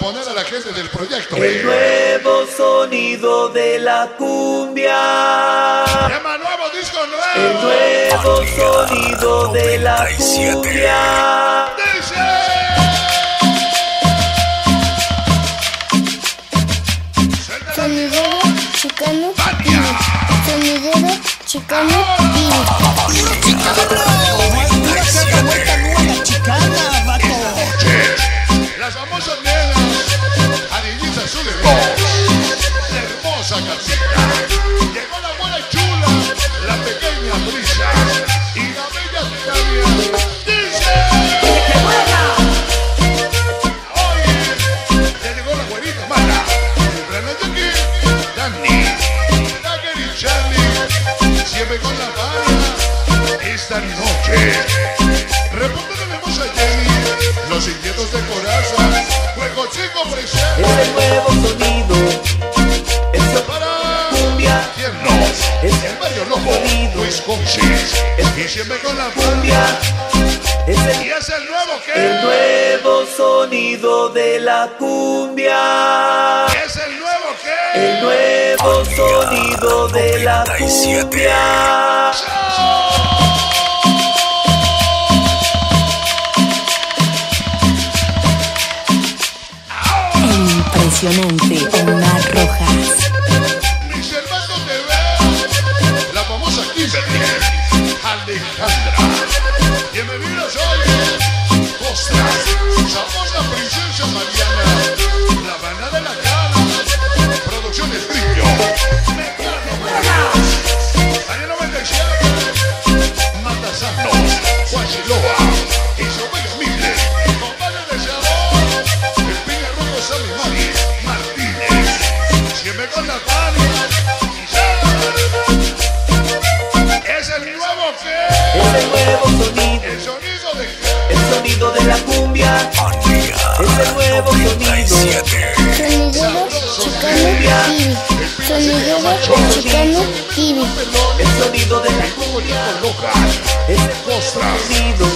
poner a la gente del proyecto. El nuevo sonido de la cumbia. Tema nuevo, disco El nuevo. nuevo sonido de la cumbia. Dice. Sonidero chicano. Sonidero chicano Es El barrio loco, Wisconsin, y siempre con la cumbia. Es el Y es el nuevo El que nuevo sonido de la cumbia. es el nuevo que El nuevo sonido de la cumbia. El impresionante somos la princesa Mariana, la banda de la cara, brillo, Mecano Año 97, Matasanos, Guachiloa, Isabel Mille, Compadre de Martínez, siempre con la Tania, sonido de la cumbia. Es el nuevo sonido. Chicano TV El sonido de la cumbia. Es el nuevo sonido.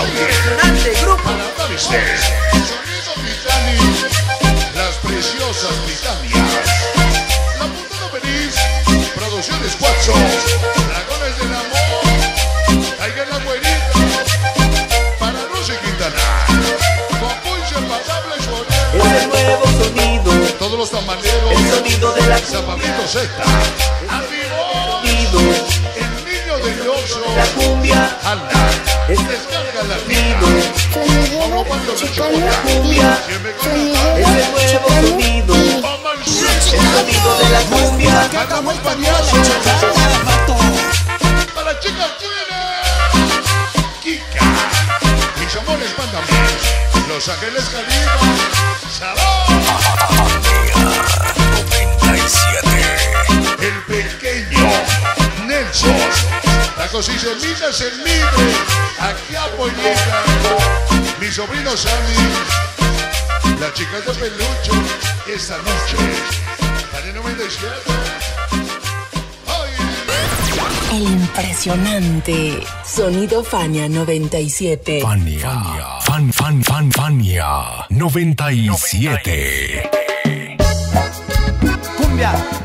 Impresionante grupo. Para Davistes. Sonido Titani. Las preciosas Titanias. La punta no venís. Producciones Cuatro. Dragones del amor. Tiger la güerita. Para Lucy Quintana. Punche Pasable Es Suárez. el nuevo sonido. Todos los tamaneros. El sonido de la. Pablito Z. mandamos pa' la Para chicas Kika y somos les mandamos Los Ángeles Califa Salón. 97 El pequeño Nelson. Tacos y semitas en libre Aquí a Mi sobrino Sammy. Las chicas de pelucho Esta noche 97. El impresionante Sonido Fania 97. Fania. Fan, fan, fan, Fania. 97. cumbia.